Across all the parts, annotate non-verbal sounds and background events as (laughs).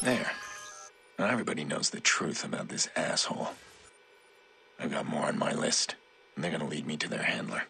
There. Now everybody knows the truth about this asshole. I've got more on my list, and they're gonna lead me to their handler.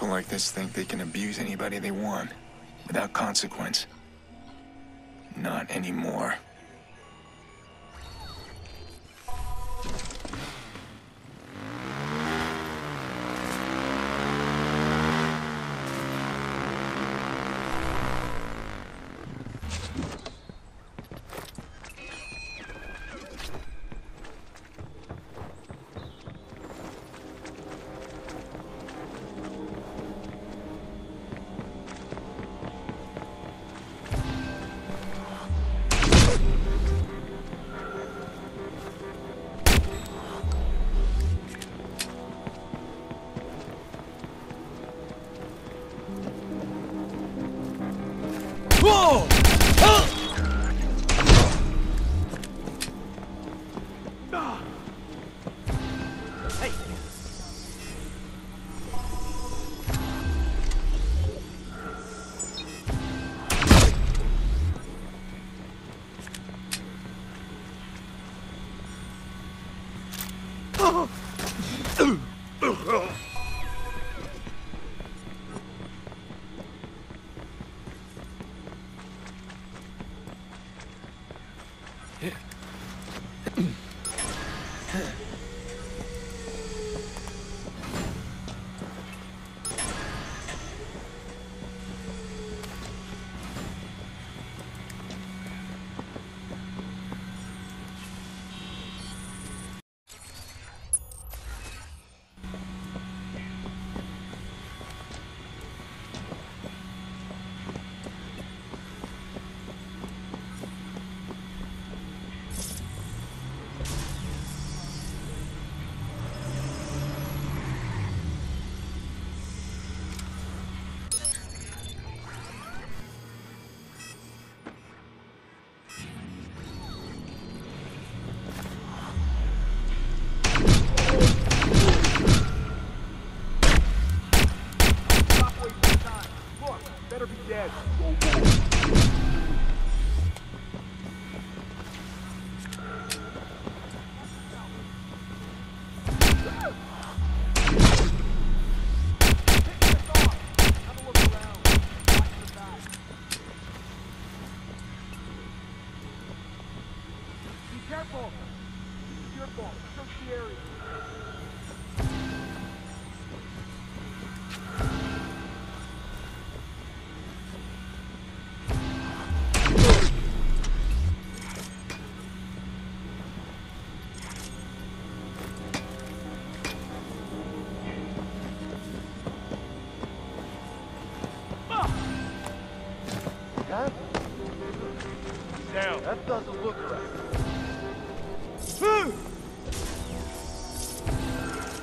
People like this think they can abuse anybody they want, without consequence. Not anymore. That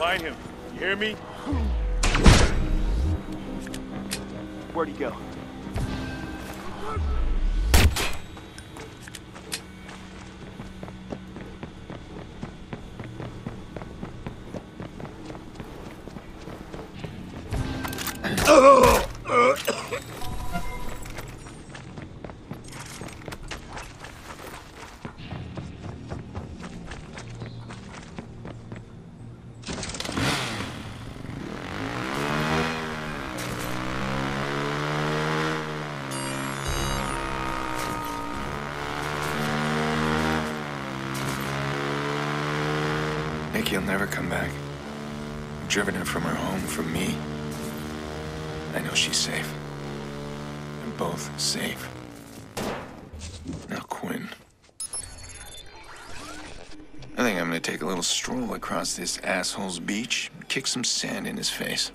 Find him. You hear me? Where'd he go? Nicky'll across this asshole's beach kick some sand in his face.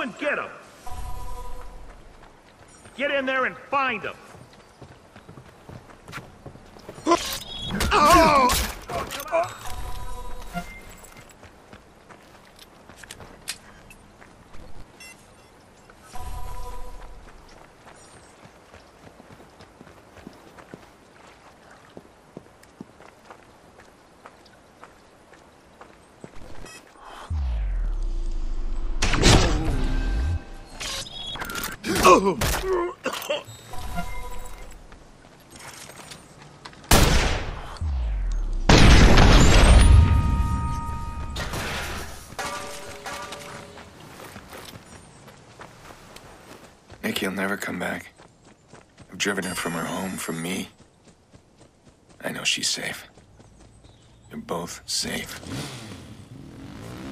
And get him. Get in there and find him. Nicky'll never come back. I've driven her from her home, from me. I know she's safe. You're both safe.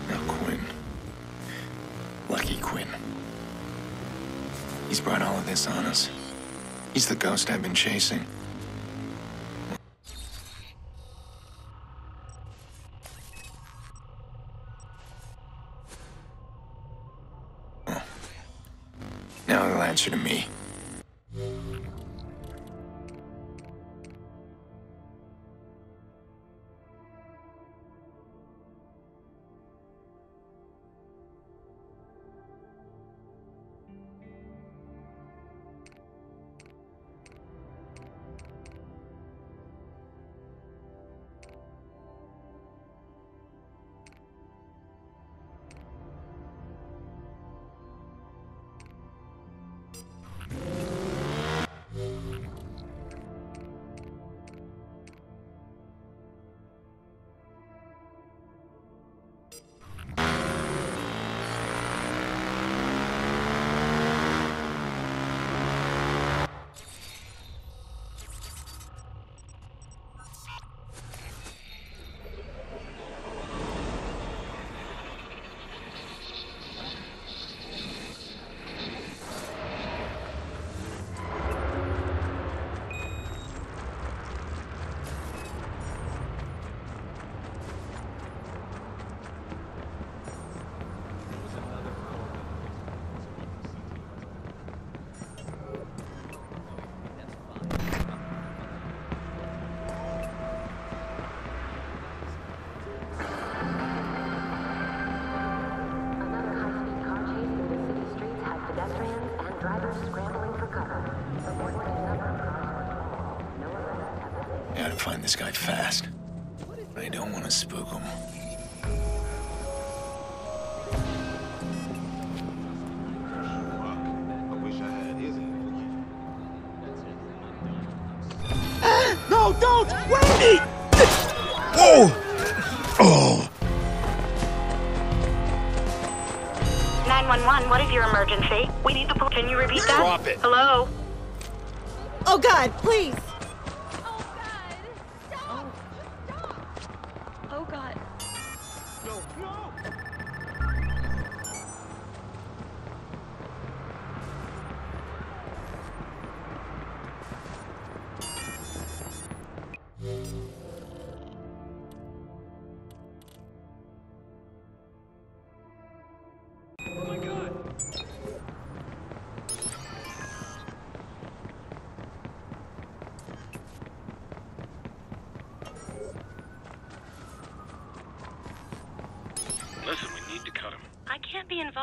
Now Quinn. Lucky Quinn. He's brought all of this on us. He's the ghost I've been chasing. This guy fast. But I don't want to spook him. No, don't! Wait! No!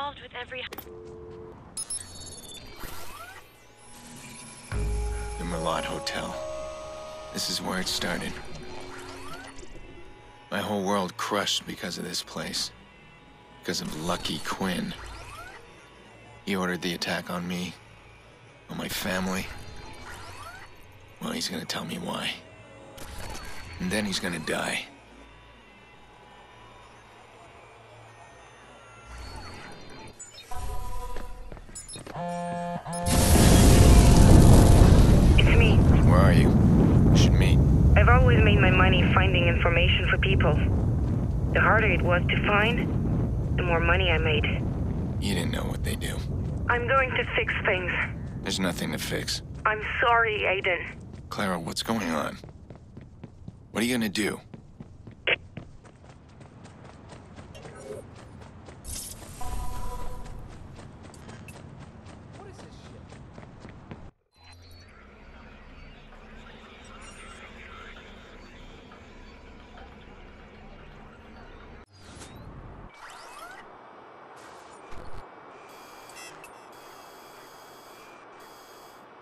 With every. The Merlaut Hotel. This is where it started. My whole world crushed because of this place. Because of Lucky Quinn. He ordered the attack on me, on my family. Well, he's gonna tell me why. And then he's gonna die. Harder it was to find, the more money I made. You didn't know what they do. I'm going to fix things. There's nothing to fix. I'm sorry, Aiden. Clara, what's going on? What are you gonna do?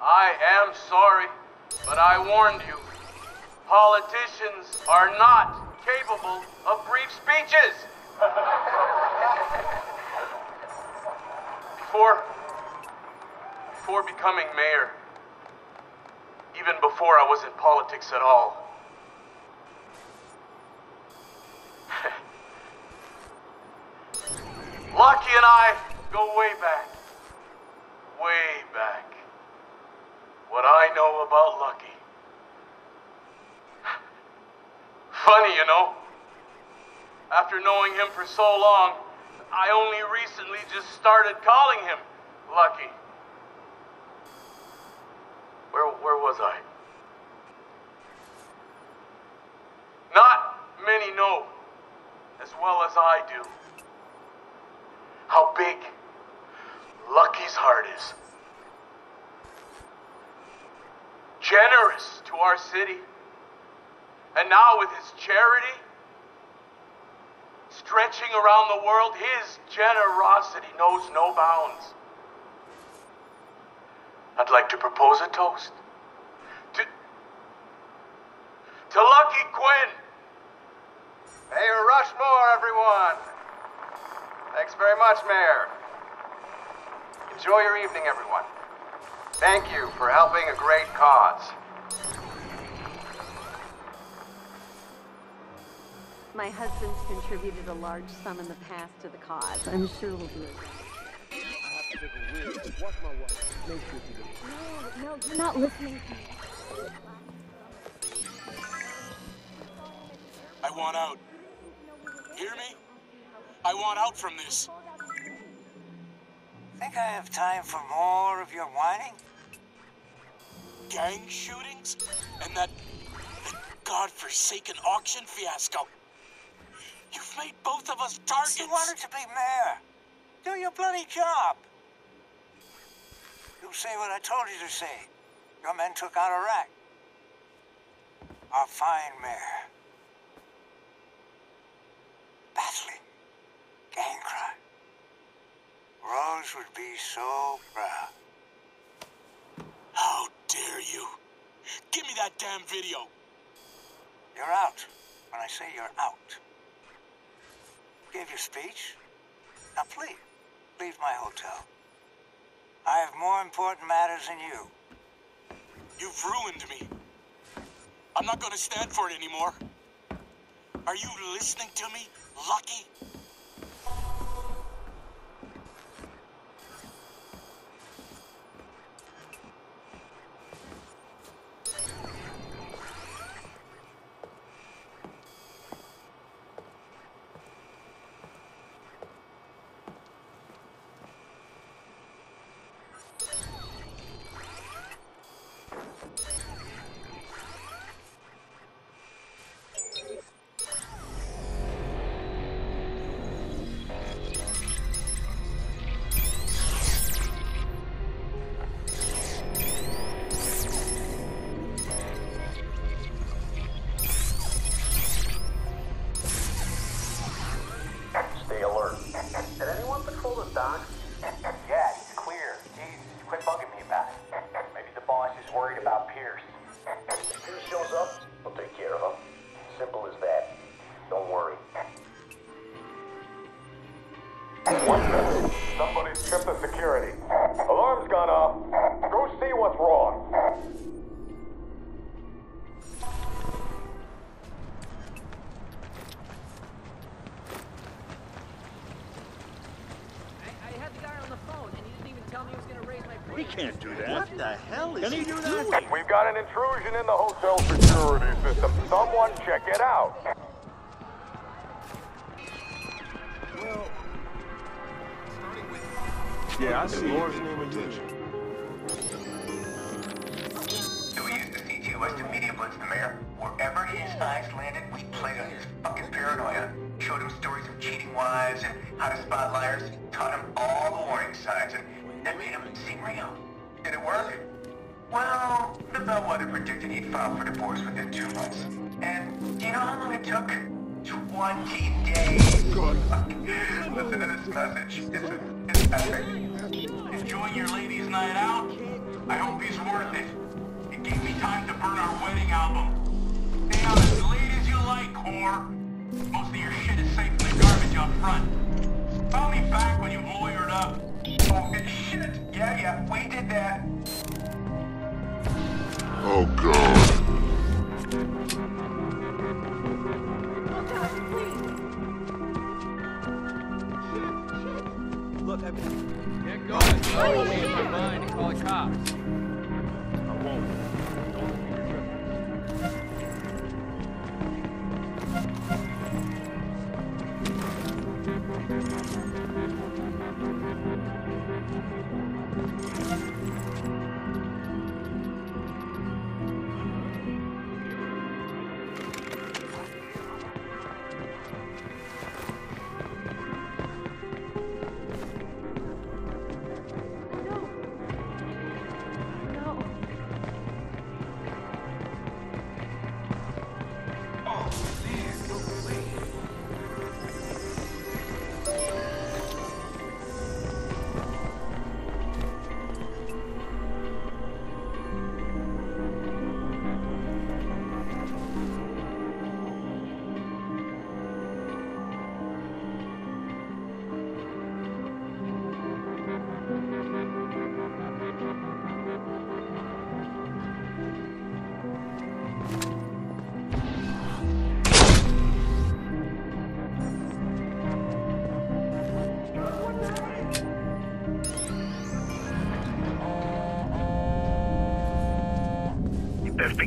I am sorry, but I warned you. Politicians are not capable of brief speeches. before, before becoming mayor, even before I was in politics at all, (laughs) Lucky and I go way back. Way back. What I know about Lucky. (laughs) Funny, you know. After knowing him for so long, I only recently just started calling him Lucky. Where, where was I? Not many know as well as I do how big Lucky's heart is. Generous to our city. And now with his charity stretching around the world, his generosity knows no bounds. I'd like to propose a toast to, to Lucky Quinn. Mayor Rushmore, everyone. Thanks very much, Mayor. Enjoy your evening, everyone. Thank you for helping a great cause. My husband's contributed a large sum in the past to the cause. I'm sure we'll do it. No, no, you're not listening to me. I want out. Hear me? I want out from this. Think I have time for more of your whining? Gang shootings? And that, that godforsaken auction fiasco. You've made both of us targets. You wanted to be mayor. Do your bloody job. You say what I told you to say. Your men took out Iraq. Our fine mayor. Rose would be so proud. How dare you? Give me that damn video. You're out. When I say you're out. Gave your speech. Now please, leave my hotel. I have more important matters than you. You've ruined me. I'm not gonna stand for it anymore. Are you listening to me, Lucky? Patrol intrusion ladies' night out? I hope he's worth it. It gave me time to burn our wedding album. Stay out as late as you like, whore. Most of your shit is safe in the garbage up front. Call me back when you've lawyered up. Oh, shit. Yeah, yeah, we did that. Oh god. Look, I've been... Get going. Don't change my mind and call the cops.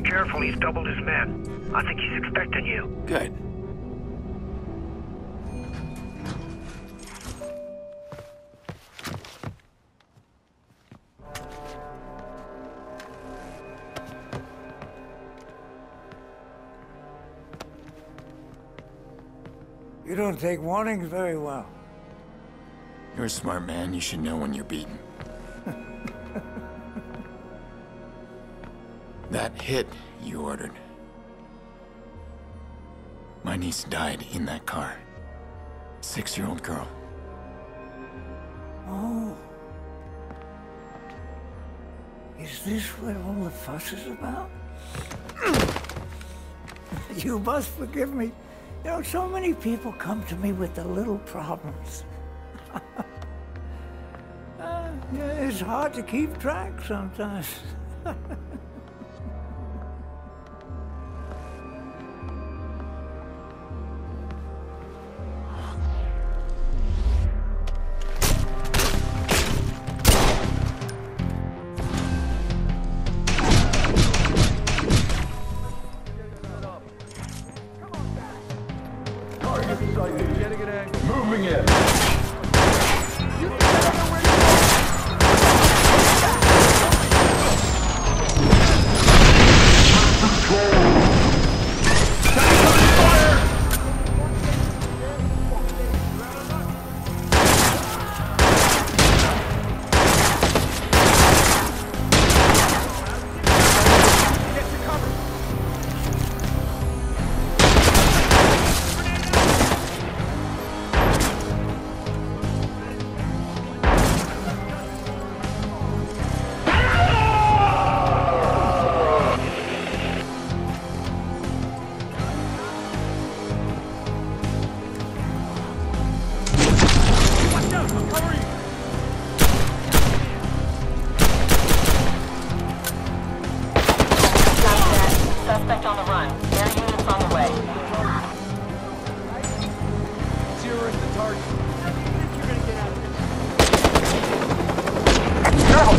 Careful. He's doubled his men. I think he's expecting you. Good. You don't take warnings very well. You're a smart man. You should know when you're beaten. Hit you ordered. My niece died in that car. Six-year-old girl. Oh. Is this what all the fuss is about? (clears throat) you must forgive me. You know, so many people come to me with their little problems. (laughs) Uh, it's hard to keep track sometimes. (laughs)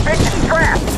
Son of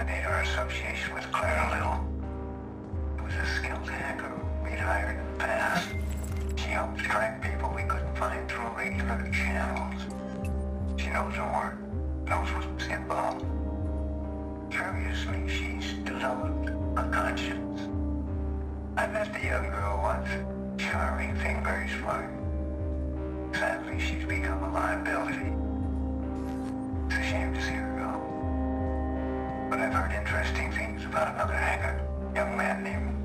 terminate our association with Clara Lille. It was a skilled hacker we'd hired in the past. She helped track people we couldn't find through regular channels. She knows work, knows what's involved. Curiously, she's developed a conscience. I met the young girl once. Charming thing, very smart. Sadly, she's become a liability. It's a shame to see her interesting things about another hacker, young man named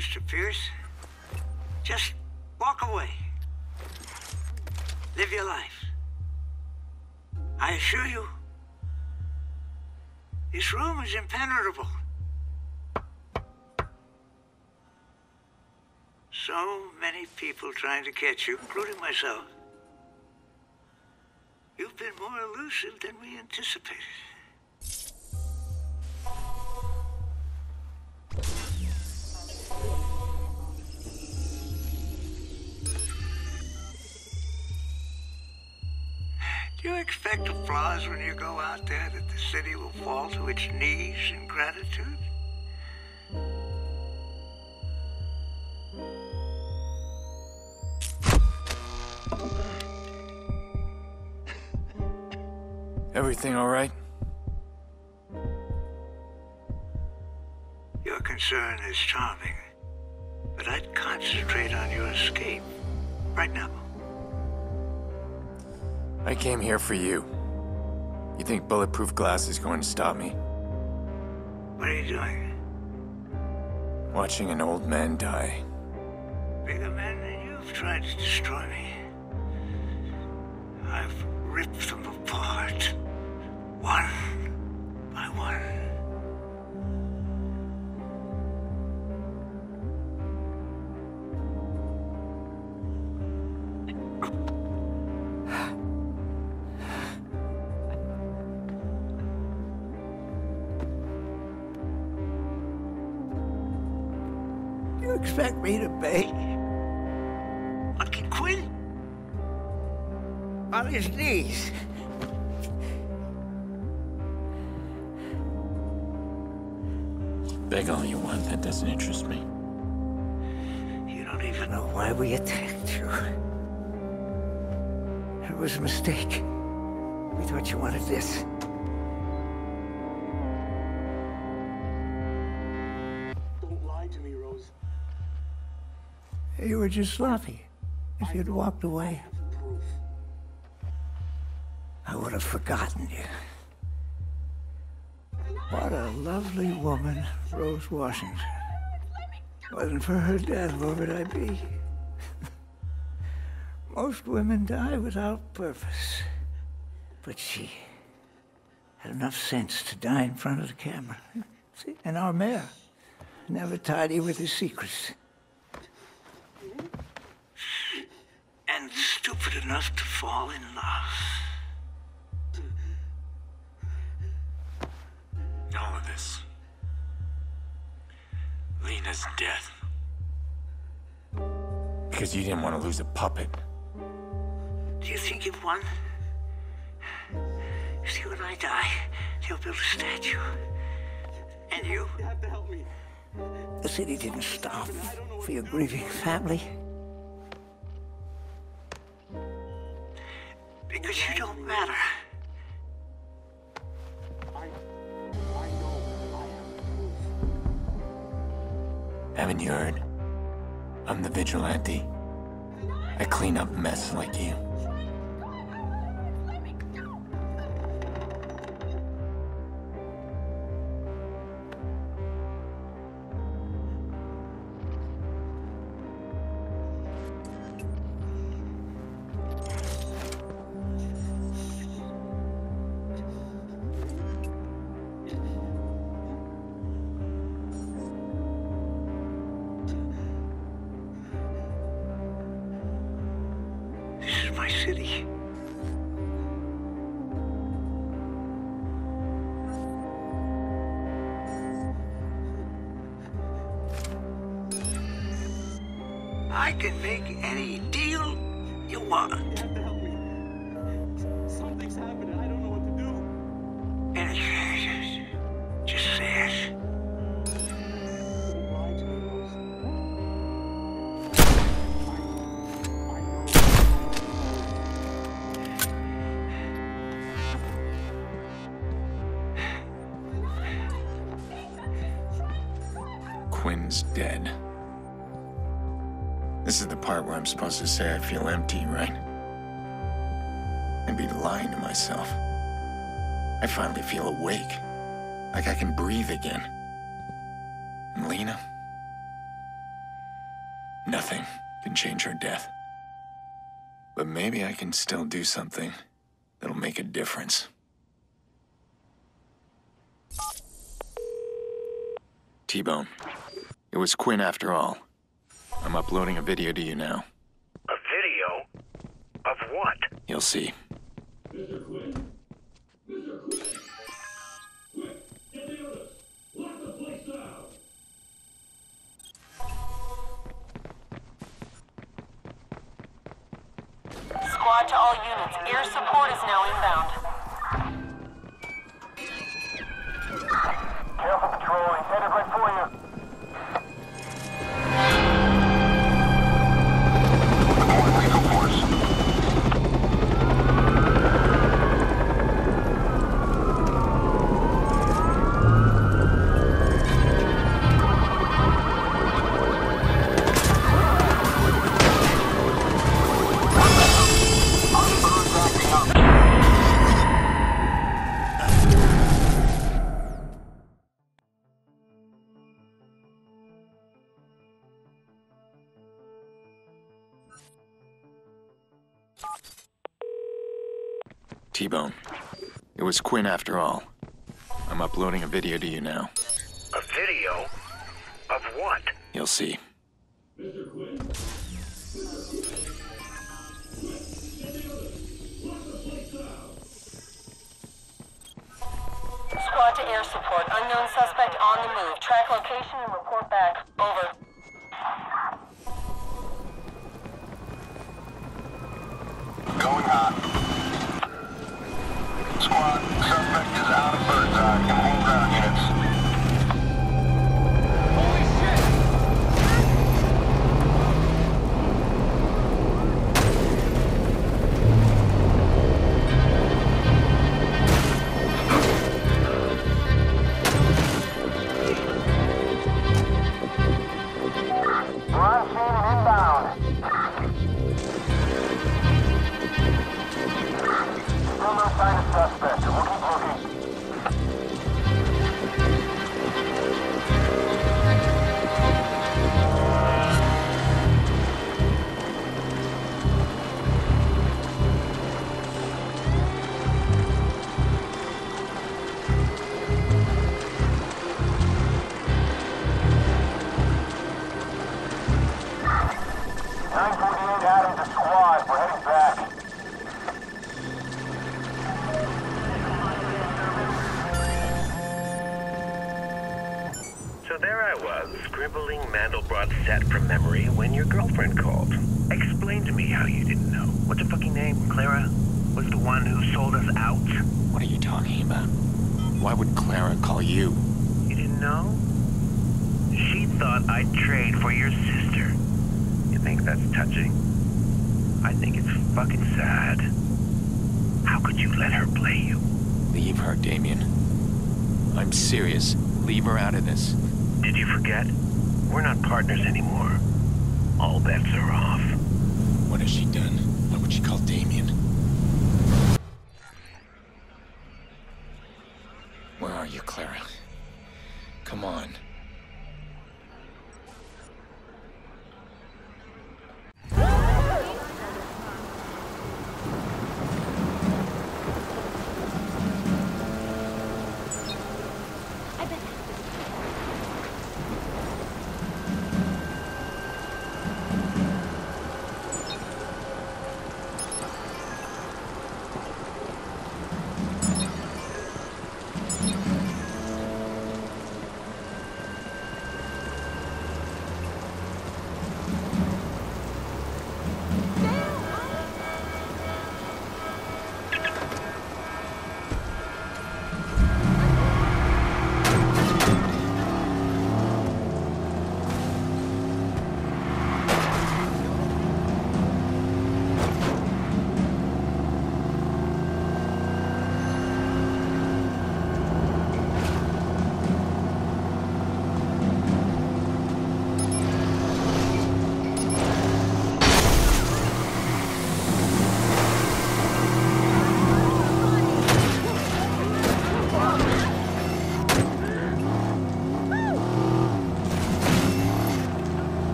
Mr. Pearce. Just walk away. Live your life. I assure you, this room is impenetrable. So many people trying to catch you, including myself. You've been more elusive than we anticipated. Do you expect applause when you go out there that the city will fall to its knees in gratitude? Everything all right? Your concern is charming, but I'd concentrate on your escape right now. I came here for you. You think bulletproof glass is going to stop me? What are you doing? Watching an old man die. Bigger men than you've tried to destroy me. I've ripped them apart, one by one. Expect me to beg? Lucky Quinn? On his knees. Beg all you want, that doesn't interest me. You don't even know why we attacked you. It was a mistake. We thought you wanted this. Just sloppy. If you'd walked away, I would have forgotten you. What a lovely woman, Rose Washington. Wasn't for her death, where would I be? (laughs) Most women die without purpose. But she had enough sense to die in front of the camera. (laughs) See, and our mayor, never tidy with his secrets. And stupid enough to fall in love. All of this. Lena's death. Because you didn't want to lose a puppet. Do you think you've won? See, when I die, they'll build a statue. And you? You have to help me. The city didn't stop for your grieving family. Because you don't matter. I, I know I am proof. Haven't you heard? I'm the vigilante. I clean up mess like you. You want. You have to help me. Something's happening. I don't know what to do. And it's just say it. Don't lie to me, Rose. Quinn's dead. This is the part where I'm supposed to say I feel empty, right? I'd be lying to myself. I finally feel awake. Like I can breathe again. And Lena? Nothing can change her death. But maybe I can still do something that'll make a difference. T-Bone. It was Quinn after all. I'm uploading a video to you now. A video? Of what? You'll see. Squad to all units. Air support is now inbound. T-Bone. It was Quinn after all. I'm uploading a video to you now. A video? Of what? You'll see. Squad to air support. Unknown suspect on the move. Track location Damien. I'm serious. Leave her out of this. Did you forget? We're not partners anymore. All bets are off. What has she done? Why would she call Damien?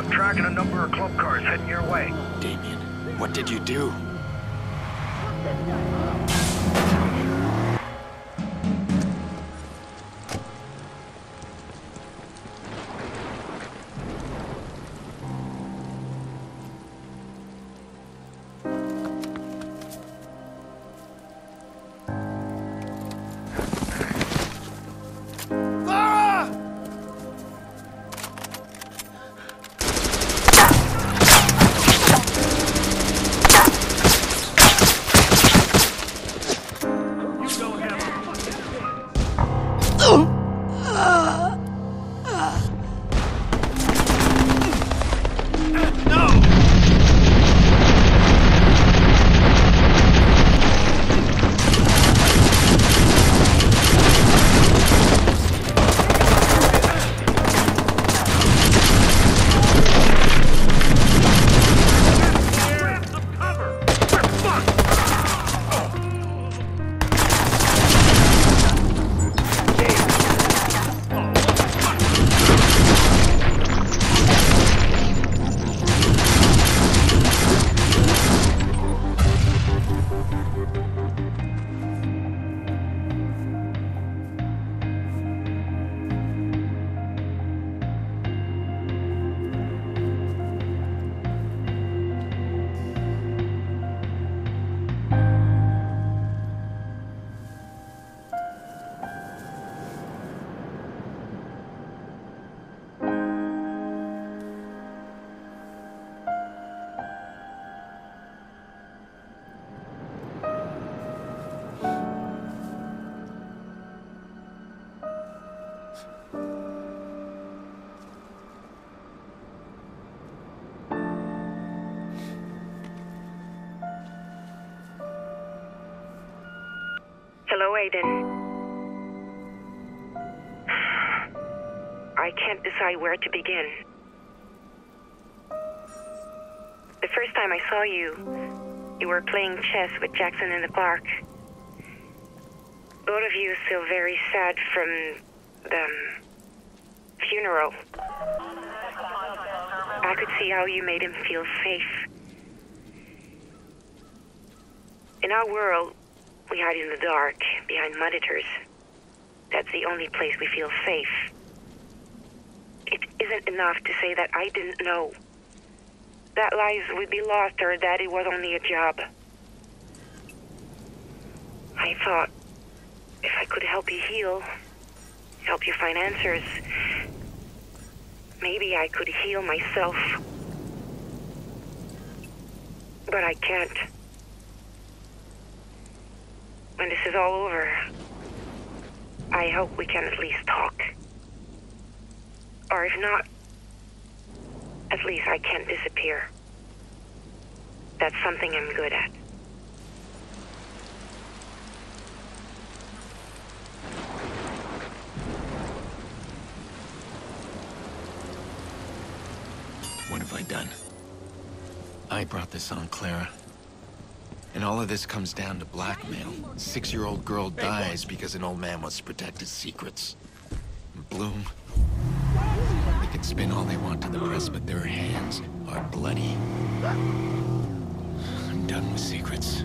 I'm tracking a number of club cars heading your way. Damien, what did you do? I can't decide where to begin. The first time I saw you, you were playing chess with Jackson in the park. Both of you still very sad from the funeral. I could see how you made him feel safe. In our world, we hide in the dark, behind monitors. That's the only place we feel safe. It isn't enough to say that I didn't know. That lives would be lost or that it was only a job. I thought if I could help you heal, help you find answers, maybe I could heal myself. But I can't. When this is all over, I hope we can at least talk. Or if not, at least I can't disappear. That's something I'm good at. What have I done? I brought this on Clara. And all of this comes down to blackmail. Six-year-old girl dies because an old man wants to protect his secrets. And Blume. They can spin all they want to the press, but their hands are bloody. I'm done with secrets.